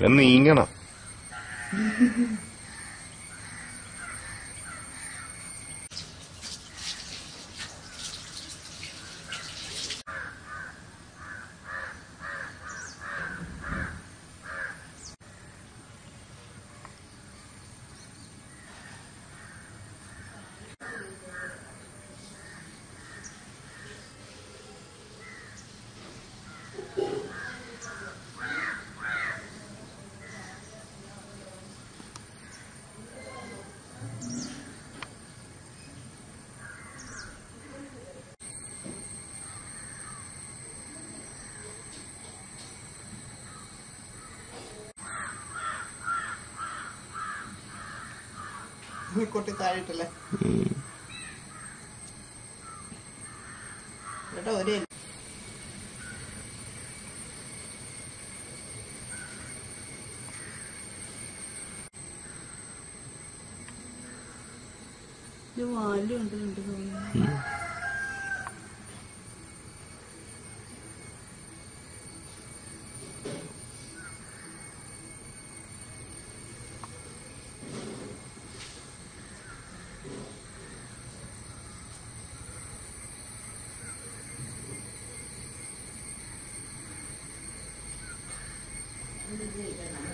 നീങ്ങണം. കൊട്ടി താഴെയിട്ടല്ലേ? ചേട്ടാ ഒരേ ഇത് വാലും ഉണ്ട് തോന്നുന്നു. Ini 在哪